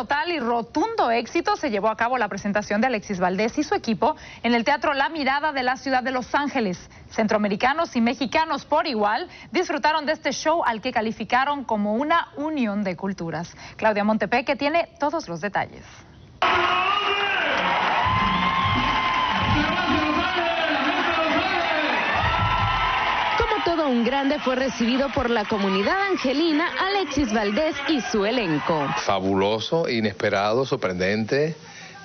total y rotundo éxito se llevó a cabo la presentación de Alexis Valdés y su equipo en el Teatro La Mirada de la ciudad de Los Ángeles. Centroamericanos y mexicanos por igual disfrutaron de este show al que calificaron como una unión de culturas. Claudia Montepeque tiene todos los detalles. Grande fue recibido por la comunidad angelina Alexis Valdés y su elenco. Fabuloso, inesperado, sorprendente,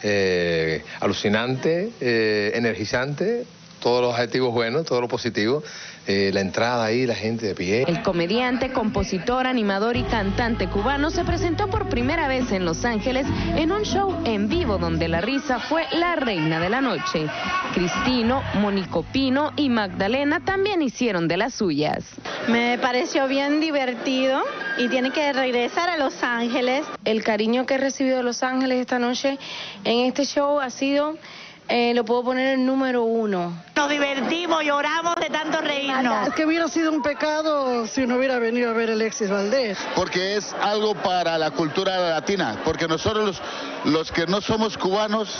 eh, alucinante, eh, energizante, todos los adjetivos buenos, todo lo positivo. Eh, la entrada ahí, la gente de pie. El comediante, compositor, animador y cantante cubano se presentó por primera vez en Los Ángeles en un show en vivo donde la risa fue la reina de la noche. Cristino, Mónico Pino y Magdalena también hicieron de las suyas. Me pareció bien divertido y tiene que regresar a Los Ángeles. El cariño que he recibido de Los Ángeles esta noche en este show ha sido eh, lo puedo poner en número uno. Nos divertimos, lloramos de tanto reírnos. Es que hubiera sido un pecado si no hubiera venido a ver Alexis Valdés. Porque es algo para la cultura latina, porque nosotros los, los que no somos cubanos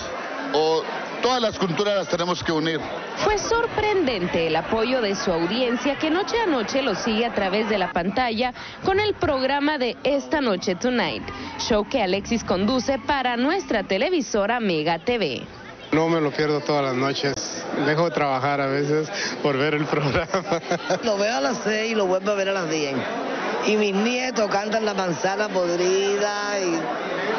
o todas las culturas las tenemos que unir. Fue sorprendente el apoyo de su audiencia que noche a noche lo sigue a través de la pantalla con el programa de Esta Noche Tonight, show que Alexis conduce para nuestra televisora Mega TV. No me lo pierdo todas las noches. Dejo de trabajar a veces por ver el programa. Lo veo a las 6 y lo vuelvo a ver a las 10. Y mis nietos cantan la manzana podrida y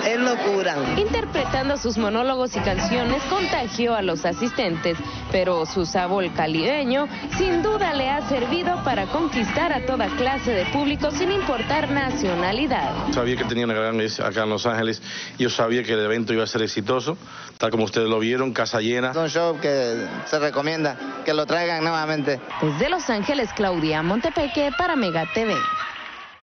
es locura. Interpretando sus monólogos y canciones contagió a los asistentes, pero su sabor calibeño sin duda le ha servido para conquistar a toda clase de público sin importar nacionalidad. Sabía que tenía una gran acá en Los Ángeles, yo sabía que el evento iba a ser exitoso, tal como ustedes lo vieron, casa llena. Es un show que se recomienda que lo traigan nuevamente. Desde Los Ángeles, Claudia Montepeque para Mega TV.